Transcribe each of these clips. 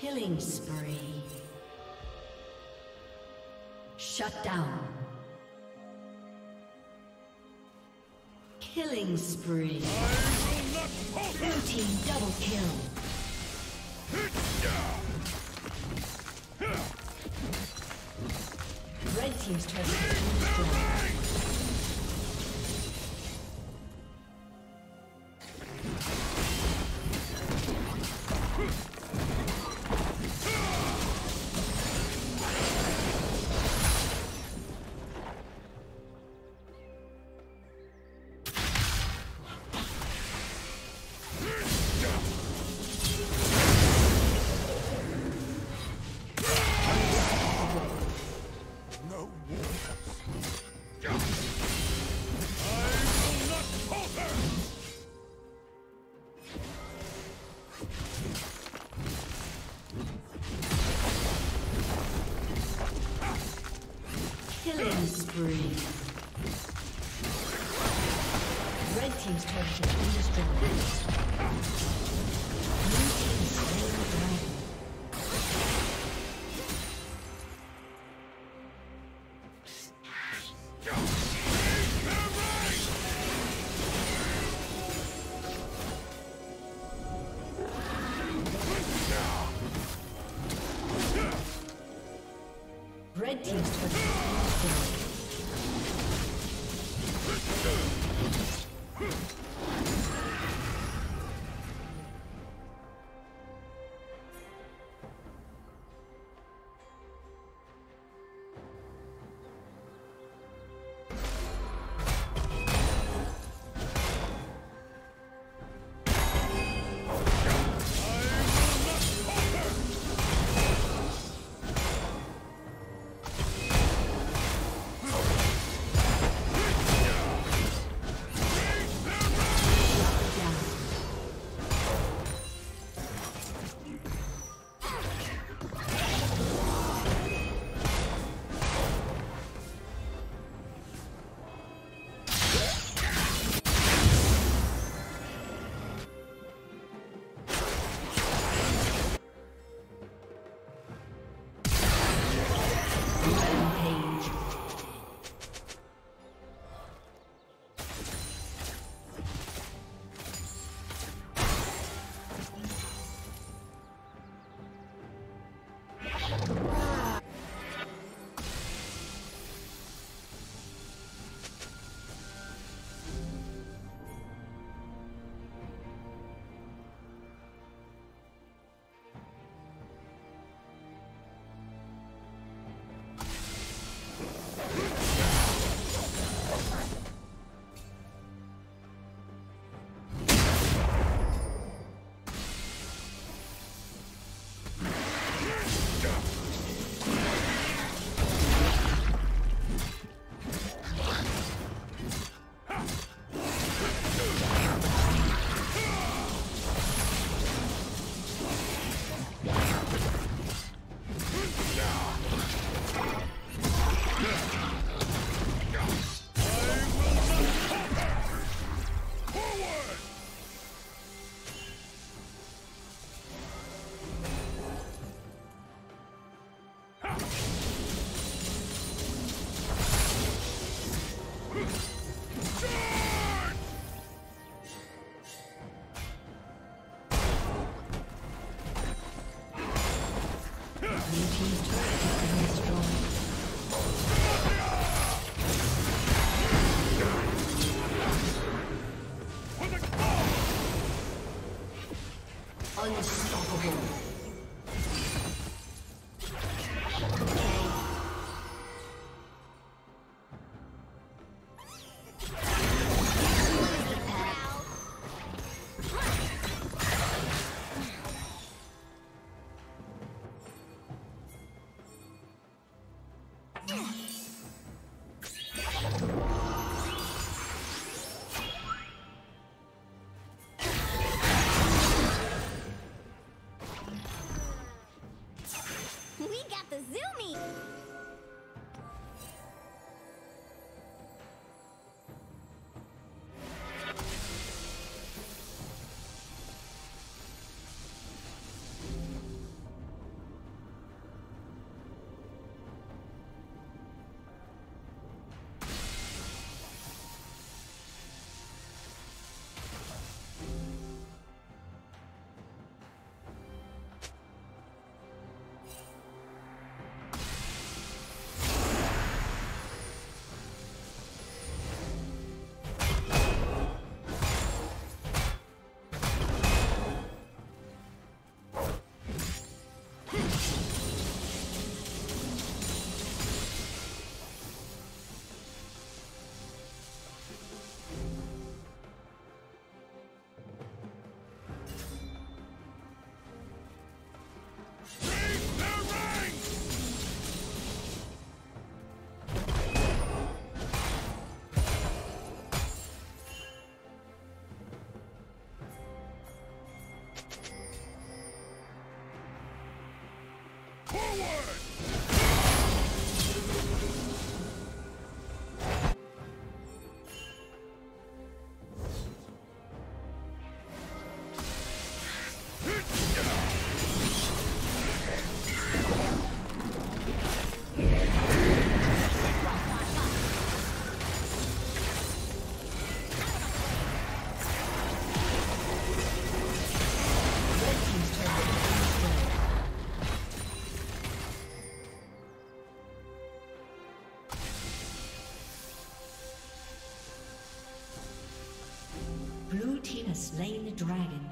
Killing spree. Shut down. Killing spree. Blue team double kill. Red team's turret Killing spree. Red team's turret has destroyed. Dragon.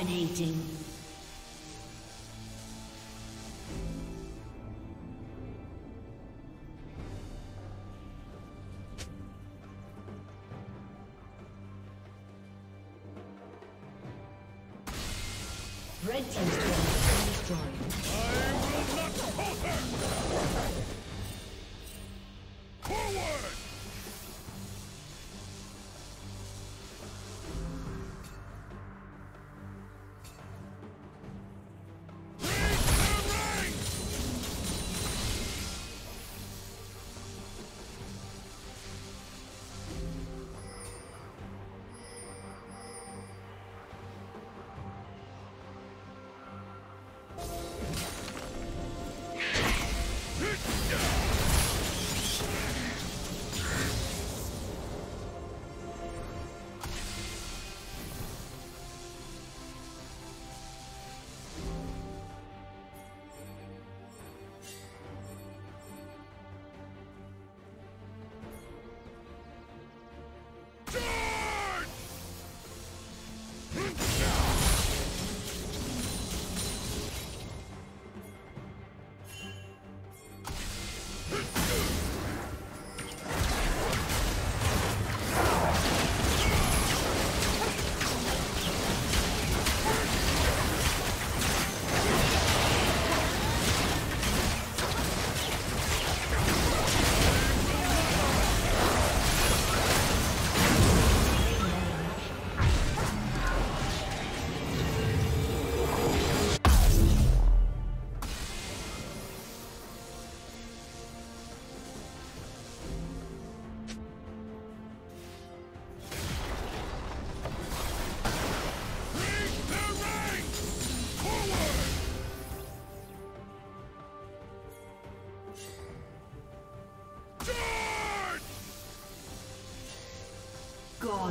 Dominating.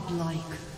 Godlike.